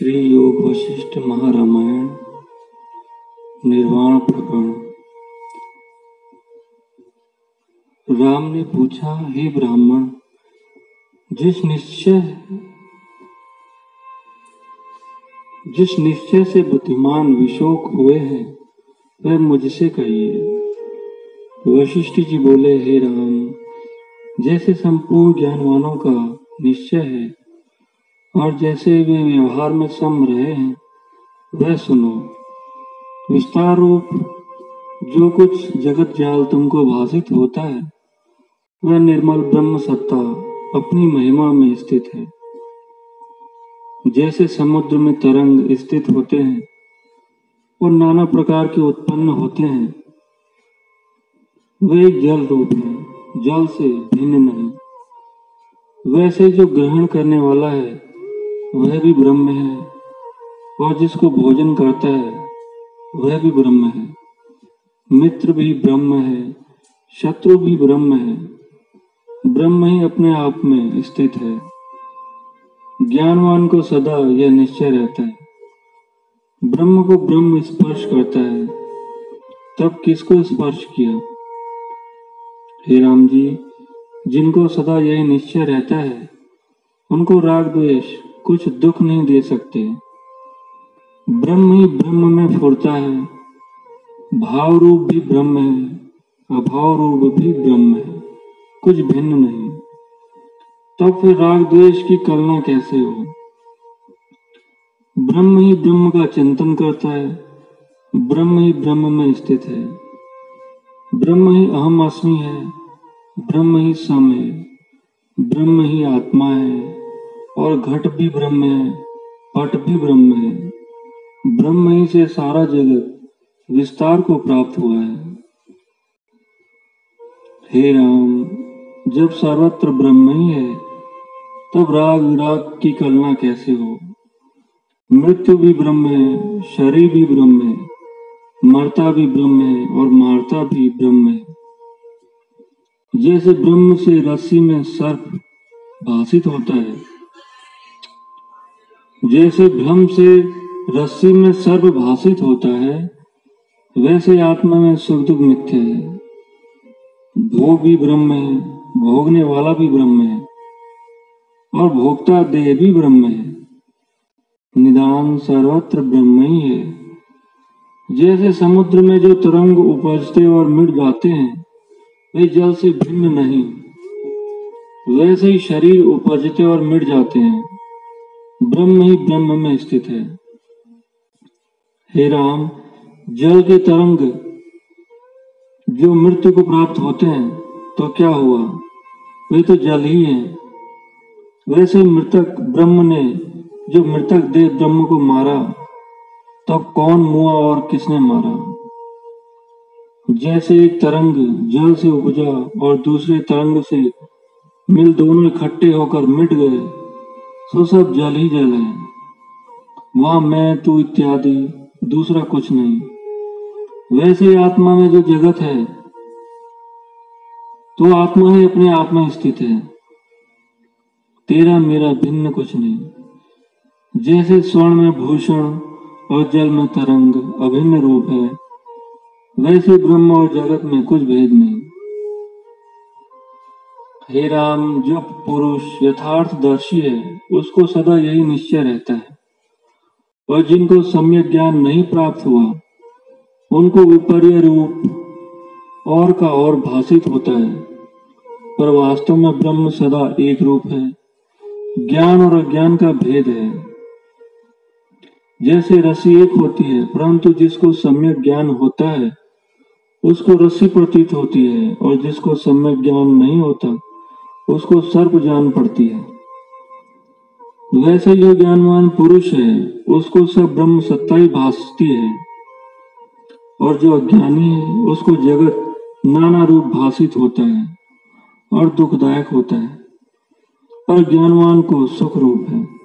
श्री योग वशिष्ठ महारामायण, निर्वाण प्रकरण। राम ने पूछा, हे ब्राह्मण, जिस निश्चय जिस निश्चय से बुद्धिमान विशोक हुए हैं, वह मुझसे कहिए। वशिष्ठ जी बोले, हे राम, जैसे संपूर्ण ज्ञानवानों का निश्चय है और जैसे वे व्यवहार में सम रहे हैं, वह सुनो। विस्तार रूप, जो कुछ जगत जाल तुमको भाषित होता है, वह निर्मल ब्रह्म सत्ता अपनी महिमा में स्थित है। जैसे समुद्र में तरंग स्थित होते हैं, और नाना प्रकार के उत्पन्न होते हैं, वे जल रूप है, जल से भिन्न नहीं। वैसे जो ग्रहण करने वाला है वह भी ब्रह्म है और जिसको भोजन करता है, वह भी ब्रह्म है। मित्र भी ब्रह्म है, शत्रु भी ब्रह्म है। ब्रह्म ही अपने आप में स्थित है। ज्ञानवान को सदा यह निश्चय रहता है। ब्रह्म को ब्रह्म स्पर्श करता है। तब किसको स्पर्श किया? हे राम जी, जिनको सदा यही निश्चय रहता है, उनको राग द्वेष कुछ दुख नहीं दे सकते। ब्रह्म ही ब्रह्म में फुरता है। भाव रूप भी ब्रह्म है अभाव रूप भी ब्रह्म है, कुछ भिन्न नहीं। तब फिर राग द्वेष की कलना कैसे हो? ब्रह्म ही ब्रह्म का चिंतन करता है, ब्रह्म ही ब्रह्म में स्थित है। ब्रह्म ही अहम अस्मि है, ब्रह्म ही सम है, ब्रह्म ही आत्मा है। और घट भी ब्रह्म है, पट भी ब्रह्म है। ब्रह्म ही से सारा जगत विस्तार को प्राप्त हुआ है। हे राम, जब सर्वत्र ब्रह्म ही है, तब राग विराग की कलना कैसे हो? मृत्यु भी ब्रह्म है, शरीर भी ब्रह्म है, मरता भी ब्रह्म है और मारता भी ब्रह्म है। जैसे ब्रह्म से रस्सी में सर्प भाषित होता है जैसे भ्रम से रस्सी में सर्व भाषित होता है, वैसे आत्मा में सुख दुख मिथ्य है। भोग भी ब्रह्म है, भोगने वाला भी ब्रह्म है, और भोक्ता देह भी ब्रह्म है। निदान सर्वत्र ब्रह्म ही है। जैसे समुद्र में जो तरंग उपजते और मिट जाते हैं, वे जल से भिन्न नहीं, वैसे ही शरीर उपजते और मिट जाते हैं। ब्रह्म ही ब्रह्म में स्थित है। हे राम, जल के तरंग जो मृत्यु को प्राप्त होते हैं तो क्या हुआ? वे तो जल ही है। वैसे मृतक ब्रह्म ने जो मृतक देह ब्रह्म को मारा तब तो कौन मुआ और किसने मारा? जैसे एक तरंग जल से उपजा और दूसरे तरंग से मिल दोनों इकट्ठे होकर मिट गए सो सब जल ही जल है। वहाँ, मैं, तू इत्यादि, दूसरा कुछ नहीं। वैसे आत्मा में जो जगत है तो आत्मा ही अपने आप में स्थित है। तेरा मेरा भिन्न कुछ नहीं। जैसे स्वर्ण में भूषण और जल में तरंग अभिन्न रूप है, वैसे ब्रह्म और जगत में कुछ भेद नहीं। हे राम, जो पुरुष यथार्थ दर्शी है, उसको सदा यही निश्चय रहता है। और जिनको सम्यक ज्ञान नहीं प्राप्त हुआ, उनको विपर्य रूप और का और भाषित होता है। पर वास्तव में ब्रह्म सदा एक रूप है। ज्ञान और अज्ञान का भेद है। जैसे रसी एक होती है, परंतु जिसको सम्यक ज्ञान होता है, उसको रस्सी प्रतीत होती है, और जिसको सम्यक ज्ञान नहीं होता उसको सर्प जान पड़ती है। वैसे जो ज्ञानवान पुरुष है, उसको सब ब्रह्म सत्ता ही भासती है। और जो अज्ञानी है, उसको जगत नाना रूप भाषित होता है और दुखदायक होता है। पर ज्ञानवान को सुख रूप है।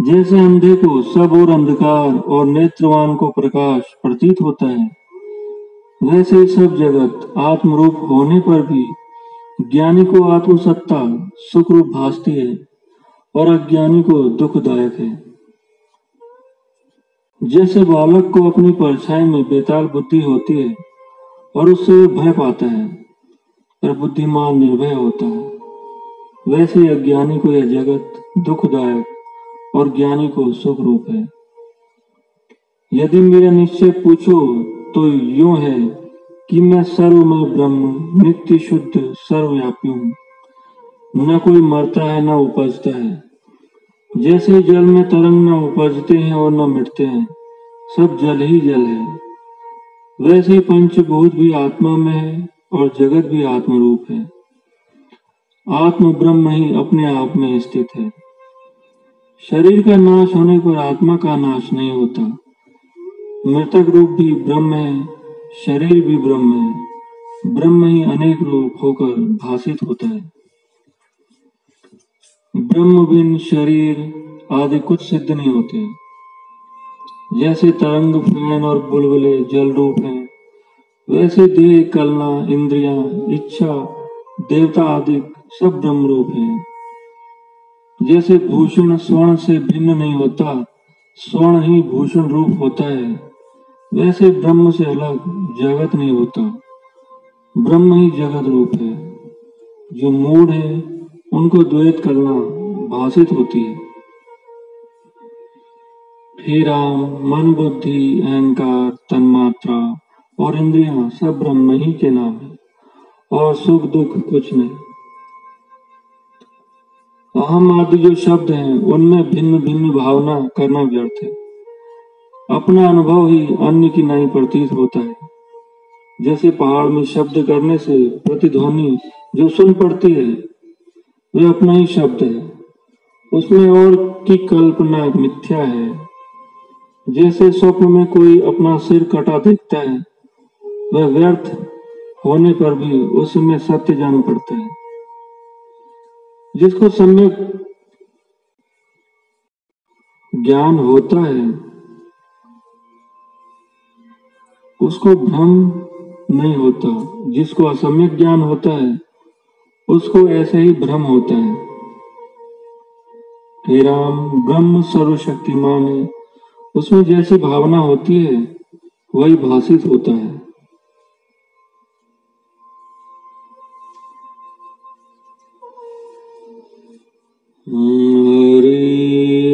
जैसे अंधे को सब और अंधकार और नेत्रवान को प्रकाश प्रतीत होता है, वैसे सब जगत आत्मरूप होने पर भी ज्ञानी को आत्मसत्ता सुख रूप भासती है और अज्ञानी को दुखदायक है। जैसे बालक को अपनी परछाई में बेताल बुद्धि होती है और उससे भय पाता है पर बुद्धिमान निर्भय होता है, वैसे अज्ञानी को यह जगत दुखदायक और ज्ञानी को सुख रूप है। यदि मेरा निश्चय पूछो तो यूँ है कि मैं सर्वमय ब्रह्म नित्य शुद्ध सर्वव्यापी। हूँ न कोई मरता है, न उपजता है। जैसे जल में तरंग न उपजते हैं और न मिटते हैं, सब जल ही जल है। वैसे ही पंचभूत भी आत्मा में है और जगत भी आत्म रूप है। आत्म ब्रह्म ही अपने आप में स्थित है। शरीर का नाश होने पर आत्मा का नाश नहीं होता। मृतक रूप भी ब्रह्म है शरीर भी ब्रह्म है। ब्रह्म ही अनेक रूप होकर भाषित होता है। ब्रह्म बिन शरीर आदि कुछ सिद्ध नहीं होते। जैसे तरंग फ़ैन और बुलबुले जल रूप हैं, वैसे देह, कलना, इंद्रिया, इच्छा, देवता आदि सब ब्रह्म रूप हैं। जैसे भूषण स्वर्ण से भिन्न नहीं होता, स्वर्ण ही भूषण रूप होता है। वैसे ब्रह्म से अलग जगत नहीं होता। ब्रह्म ही जगत रूप है। जो मूड है, उनको द्वैत करना भाषित होती है। हे राम मन बुद्धि, अहंकार, तन्मात्रा और इंद्रिया सब ब्रह्म ही के नाम है और सुख दुख कुछ नहीं। अहम आदि जो शब्द हैं, उनमें भिन्न भिन्न भावना करना व्यर्थ है। अपना अनुभव ही अन्य की नहीं प्रतीत होता है। जैसे पहाड़ में शब्द करने से प्रतिध्वनि जो सुन पड़ती है वह अपना ही शब्द है। उसमें और की कल्पना मिथ्या है। जैसे स्वप्न में कोई अपना सिर कटा देखता है, वह व्यर्थ होने पर भी उसमें सत्य जान पड़ता है। जिसको सम्यक ज्ञान होता है उसको भ्रम नहीं होता, जिसको असम्यक ज्ञान होता है, उसको ऐसे ही भ्रम होता है हे राम, ब्रह्म सर्वशक्तिमान है उसमें जैसी भावना होती है, वही भाषित होता है Maria.